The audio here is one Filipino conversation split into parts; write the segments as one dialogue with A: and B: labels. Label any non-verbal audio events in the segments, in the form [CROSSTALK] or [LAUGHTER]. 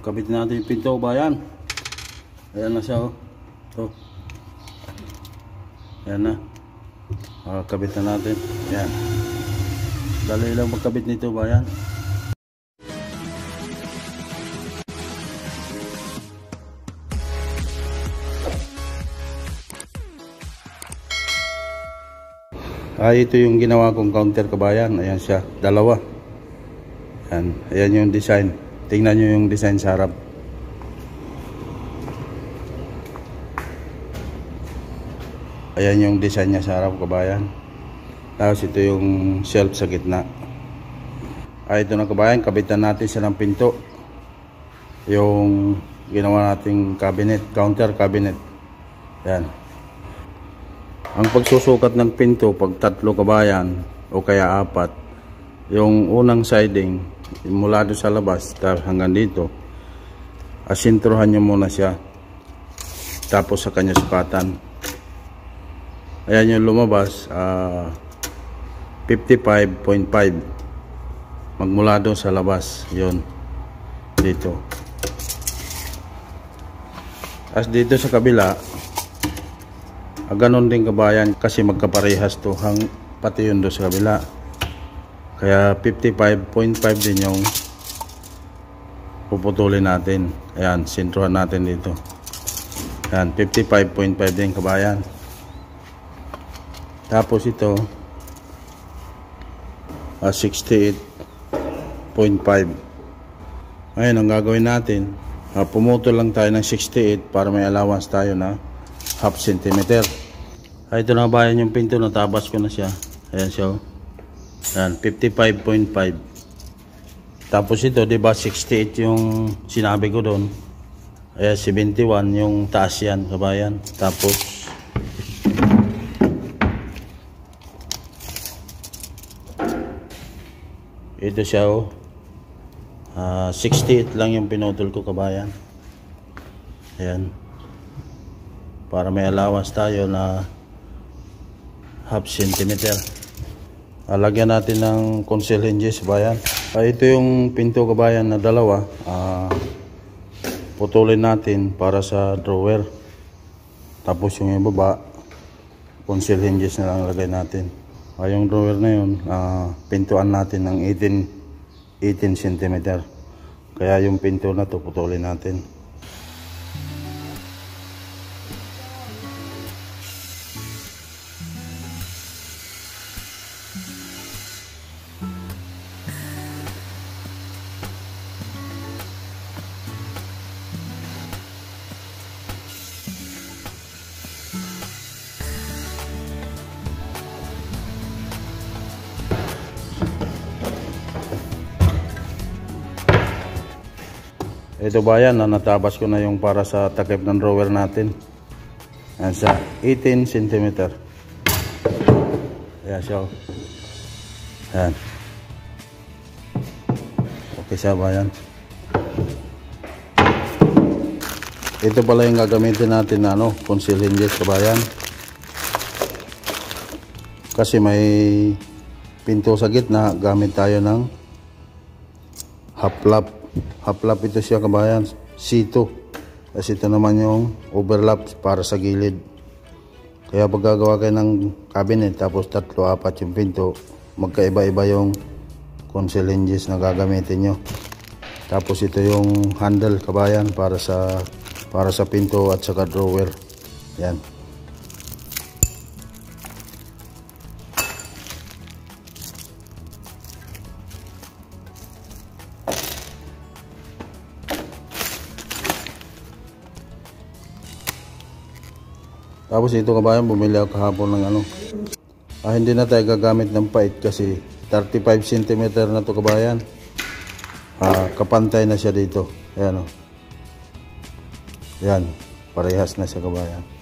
A: kabit natin yung pinto bayan. Ayan na siya oh. Ito. Ayan na. Ah, kabit na natin. Ayan. Dali lang magkabit nito bayan. Ah, ito yung ginawa kong counter kabayan. Ayan siya. Dalawa. Ayan. Ayan yung design. Tingnan nyo yung design sa harap. Ayan yung design niya sa harap kabayan. Tapos ito yung shelf sa gitna. Ah, ito na kabayan. Kabitan natin siya ng pinto. Yung ginawa nating cabinet. Counter cabinet. Ayan. Ang pagsusukat ng pinto pag tatlo kabayan o kaya apat, yung unang siding mula doon sa labas hanggang dito, asintrohan nyo muna siya. Tapos sa kanya sukatan. Ayan yung lumabas, uh, 55.5. Magmula doon sa labas, yon dito. As dito sa kabila, Ah, ganon din kabayan kasi magkaparehas to hang pati yun doon sa kabila. Kaya 55.5 din yung puputulin natin. Ayan, sintruhan natin dito. Ayan, 55.5 din kabayan. Tapos ito, uh, 68.5. Ngayon, ang gagawin natin, uh, pumutol lang tayo ng 68 para may allowance tayo na half centimeter. Ay, ito na bayan yung pinto, natabas ko na siya. Ayan siya. Oh. Ayan, 55.5. Tapos ito, di ba 68 yung sinabi ko doon. Ayan, 71 yung taas yan, kabayan. Tapos, ito siya oh. Uh, 68 lang yung pinutol ko, kabayan. Ayan. Para may allowance tayo na half centimeter. Alagyan natin ng conceal hinges bayan. Uh, ito yung pinto kabayan na dalawa. Uh, putulin natin para sa drawer. Tapos yung ibaba, conceal hinges na lang lagay natin. Uh, yung drawer na yun, uh, pintuan natin ng 18, 18 cm. Kaya yung pinto na to putulin natin. Ito ba yan, na natabas ko na yung para sa takip ng drawer natin. Yan sa 18 cm. Ayan siya. Yan. Okay siya ba yan? Ito pala yung gagamitin natin na ano, conceal hinges kabayan. Kasi may pinto sa gitna, gamit tayo ng half half-lap ito siya kabayan. C2 kasi ito naman yung overlap para sa gilid. Kaya pag gagawa kayo ng cabinet tapos tatlo apat yung pinto magkaiba-iba yung conceal hinges na gagamitin nyo. Tapos ito yung handle kabayan para sa para sa pinto at saka drawer. Yan Tapos ito kabayan, bumili ako kahapon ng ano. Ah, hindi na tayo gagamit ng pait kasi 35 cm na to kabayan. Ah, kapantay na siya dito. Ayan o. Oh. Yan, parehas na siya kabayan.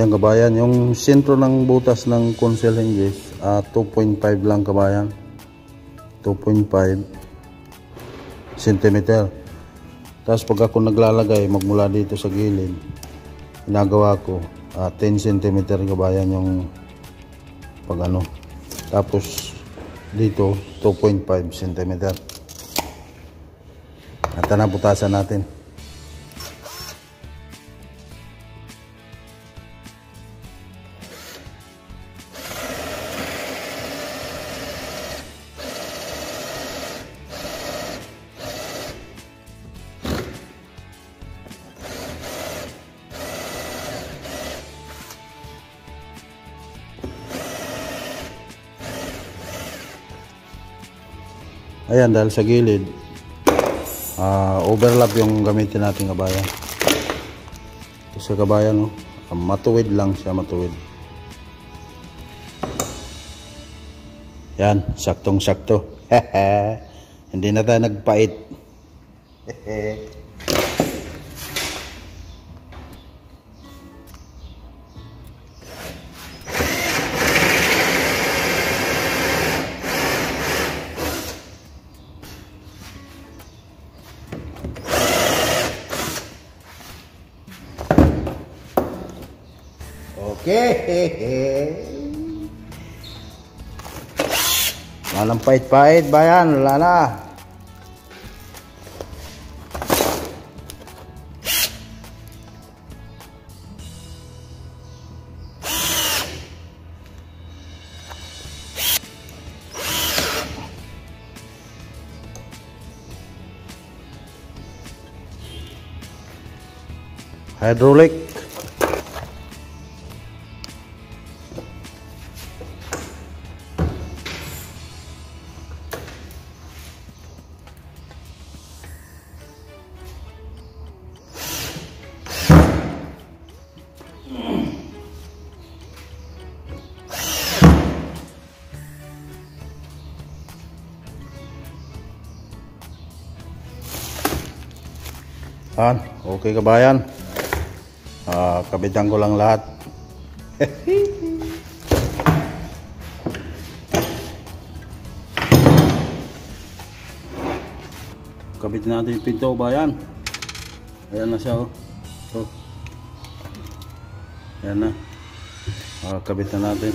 A: Ayan kabayan, yung sentro ng butas ng console hinges, uh, 2.5 lang kabayan. 2.5 cm. Tapos pag ako naglalagay, magmula dito sa gilid, ginagawa ko, uh, 10 cm kabayan yung pag ano. Tapos dito, 2.5 cm. At na natin. Ayan, dahil sa gilid, uh, overlap yung gamitin natin kabayan. Sa kabayan, no? matuwid lang siya, matuwid. Yan, saktong-sakto. [LAUGHS] Hindi na tayo nagpait. [LAUGHS] Okay. Walang pait-pait bayan, wala na. Hydraulic Yan, okay kabayan. Uh, kabitan ko lang lahat. [LAUGHS] Kabit natin yung pinto bayan. Ayan na siya oh. oh. Ayan na. Uh, kabit na natin.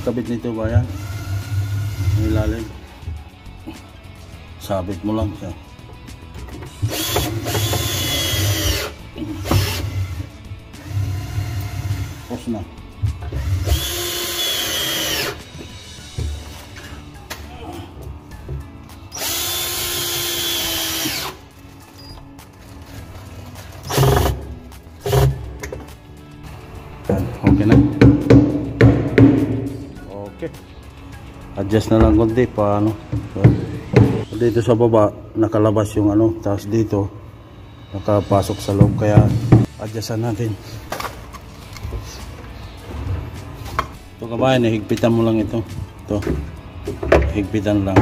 A: Magkabit nito bayan. Ang ilalim. Sabit mo lang siya. Pos na. Okay na. Adjust na lang konti pa ano dito sa baba nakalabas yung ano tapos dito. Nakapasok sa loob kaya adjustan natin. Ito kabayan higpitan mo lang ito. Ito higpitan lang.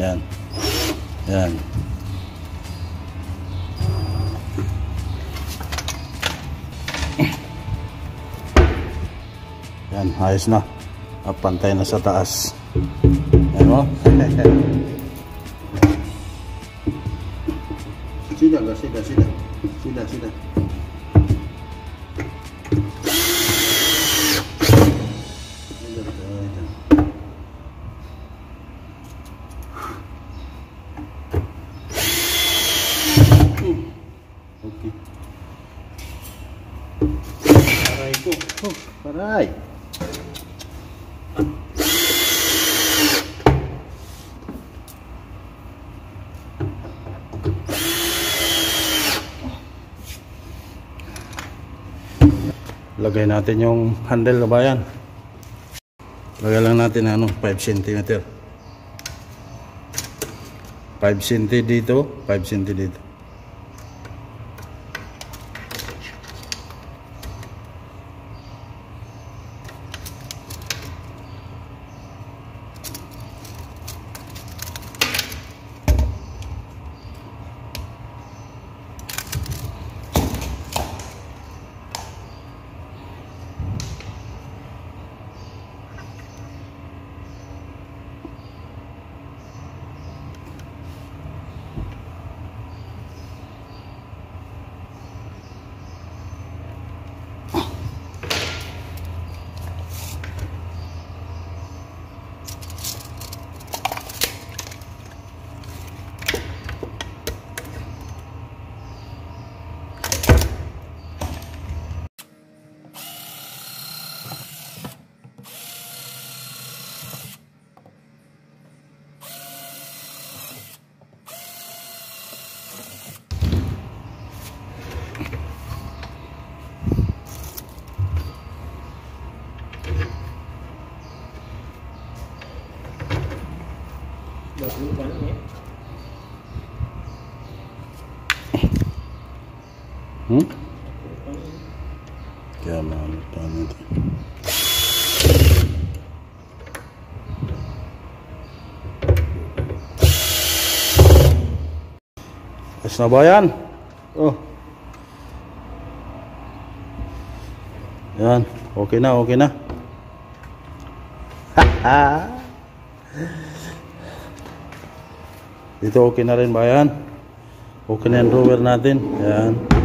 A: Yan. Yan ayos na. Ah, pantay na sa taas. Yan mo. sida ka, sida, sida. Lagay natin yung handle kabayan lagay lang natin ano 5 cm 5 cm dito, 5 cm dito. Hmm? Kaya mahal paano ito? Ayos na ba yan? Oh. Yan. Okay na, okay na. [LAUGHS] Dito okay na rin ba yan? Okay na yung drawer natin. Yan.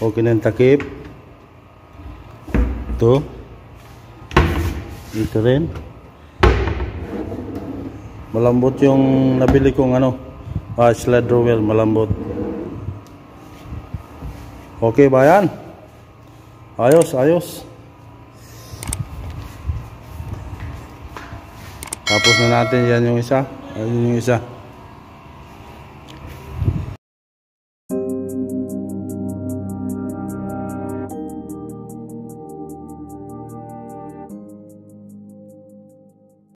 A: Okay na yung takip. Ito. Dito rin. Malambot yung nabili kong ano. Ah, slide drawer. Malambot. Okay ba yan? Ayos, ayos. Tapos na natin yan yung isa. Ayun yung isa.